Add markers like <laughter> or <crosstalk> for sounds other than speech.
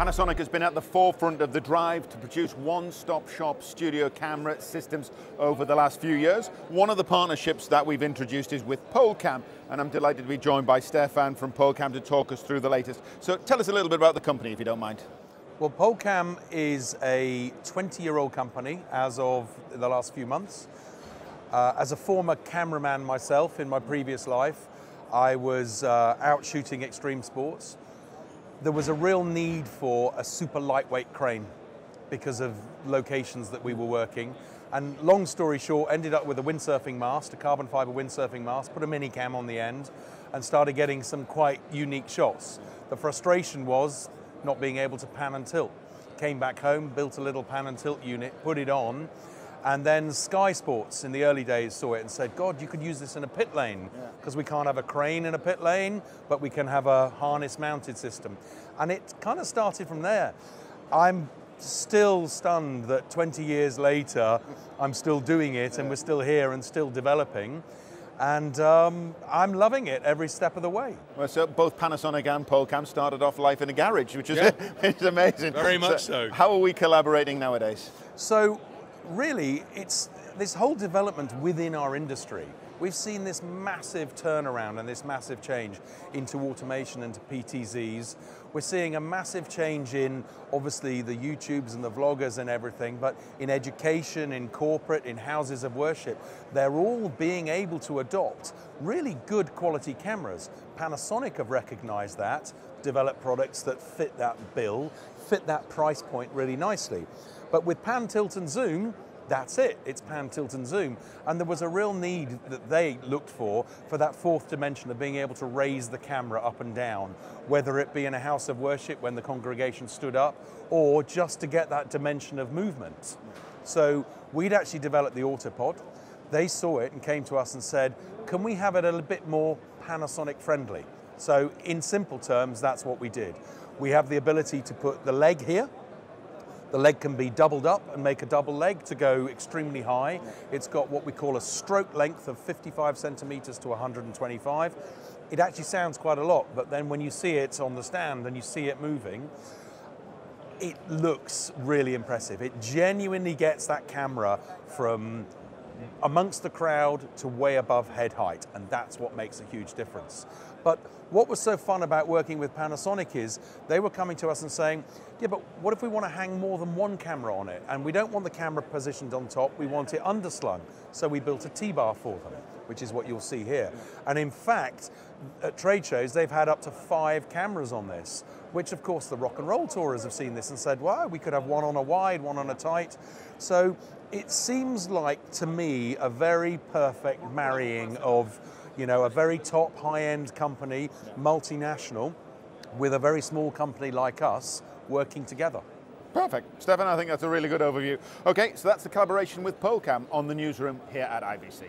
Panasonic has been at the forefront of the drive to produce one-stop shop studio camera systems over the last few years. One of the partnerships that we've introduced is with Polecam, and I'm delighted to be joined by Stefan from Polecam to talk us through the latest. So tell us a little bit about the company, if you don't mind. Well, Polecam is a 20-year-old company as of the last few months. Uh, as a former cameraman myself in my previous life, I was uh, out shooting extreme sports there was a real need for a super lightweight crane because of locations that we were working. And long story short, ended up with a windsurfing mast, a carbon fiber windsurfing mast, put a mini cam on the end, and started getting some quite unique shots. The frustration was not being able to pan and tilt. Came back home, built a little pan and tilt unit, put it on, and then Sky Sports in the early days saw it and said, God, you could use this in a pit lane because yeah. we can't have a crane in a pit lane, but we can have a harness mounted system. And it kind of started from there. I'm still stunned that 20 years later, I'm still doing it yeah. and we're still here and still developing. And um, I'm loving it every step of the way. Well, so both Panasonic and Polecam started off life in a garage, which is, yeah. <laughs> amazing. Very much so, so. How are we collaborating nowadays? So really, it's this whole development within our industry. We've seen this massive turnaround and this massive change into automation and to PTZs. We're seeing a massive change in obviously the YouTubes and the vloggers and everything, but in education, in corporate, in houses of worship, they're all being able to adopt really good quality cameras. Panasonic have recognized that, developed products that fit that bill, fit that price point really nicely. But with pan, tilt and zoom, that's it. It's pan, tilt and zoom. And there was a real need that they looked for, for that fourth dimension of being able to raise the camera up and down, whether it be in a house of worship when the congregation stood up, or just to get that dimension of movement. So we'd actually developed the Autopod. They saw it and came to us and said, can we have it a little bit more Panasonic friendly? So in simple terms, that's what we did. We have the ability to put the leg here, the leg can be doubled up and make a double leg to go extremely high. It's got what we call a stroke length of 55 centimeters to 125. It actually sounds quite a lot, but then when you see it on the stand and you see it moving, it looks really impressive. It genuinely gets that camera from amongst the crowd to way above head height, and that's what makes a huge difference. But what was so fun about working with Panasonic is they were coming to us and saying, yeah, but what if we want to hang more than one camera on it? And we don't want the camera positioned on top, we want it underslung. So we built a T-bar for them, which is what you'll see here. And in fact, at trade shows, they've had up to five cameras on this, which of course the rock and roll tourers have seen this and said, wow, we could have one on a wide, one on a tight. So it seems like, to me, a very perfect marrying of you know, a very top high-end company, multinational, with a very small company like us working together. Perfect. Stefan, I think that's a really good overview. Okay, so that's the collaboration with Polecam on the newsroom here at IBC.